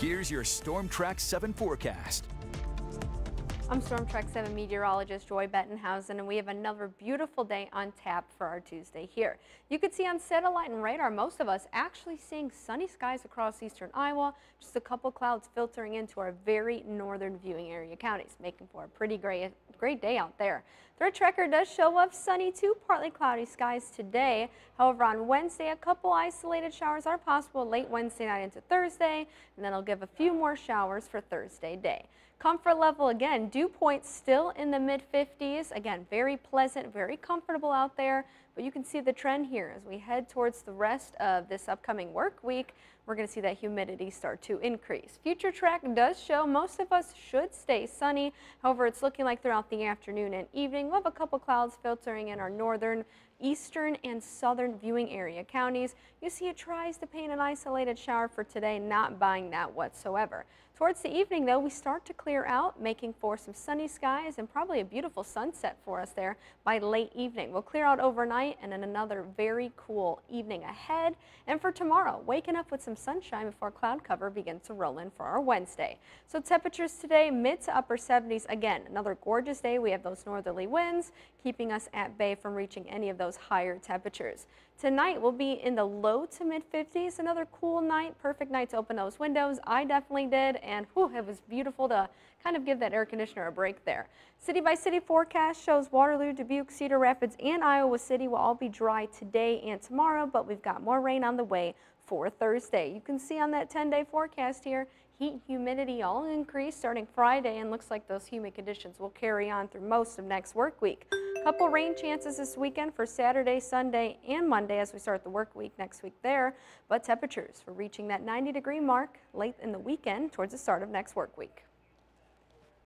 Here's your Storm Track 7 forecast. I'm Storm Track 7 meteorologist Joy Bettenhausen, and we have another beautiful day on tap for our Tuesday here. You can see on satellite and radar, most of us actually seeing sunny skies across eastern Iowa, just a couple clouds filtering into our very northern viewing area counties, making for a pretty great, great day out there. Threat tracker does show up sunny to partly cloudy skies today. However, on Wednesday, a couple isolated showers are possible late Wednesday night into Thursday, and then I'll give a few more showers for Thursday day. Comfort level again, dew point still in the mid 50s. Again, very pleasant, very comfortable out there. But you can see the trend here as we head towards the rest of this upcoming work week. We're going to see that humidity start to increase. Future track does show most of us should stay sunny. However, it's looking like throughout the afternoon and evening we'll have a couple clouds filtering in our northern eastern and southern viewing area counties. You see it tries to paint an isolated shower for today, not buying that whatsoever. Towards the evening, though, we start to clear out, making for some sunny skies and probably a beautiful sunset for us there by late evening. We'll clear out overnight and then another very cool evening ahead. And for tomorrow, waking up with some sunshine before cloud cover begins to roll in for our Wednesday. So temperatures today, mid to upper 70s. Again, another gorgeous day. We have those northerly winds keeping us at bay from reaching any of those higher temperatures. Tonight we'll be in the low to mid 50s. Another cool night, perfect night to open those windows. I definitely did, and whew, it was beautiful to kind of give that air conditioner a break there. City by city forecast shows Waterloo, Dubuque, Cedar Rapids, and Iowa City will all be dry today and tomorrow, but we've got more rain on the way for Thursday. You can see on that 10-day forecast here, heat and humidity all increase starting Friday and looks like those humid conditions will carry on through most of next work week. Couple rain chances this weekend for Saturday, Sunday, and Monday as we start the work week next week there, but temperatures for reaching that 90 degree mark late in the weekend towards the start of next work week.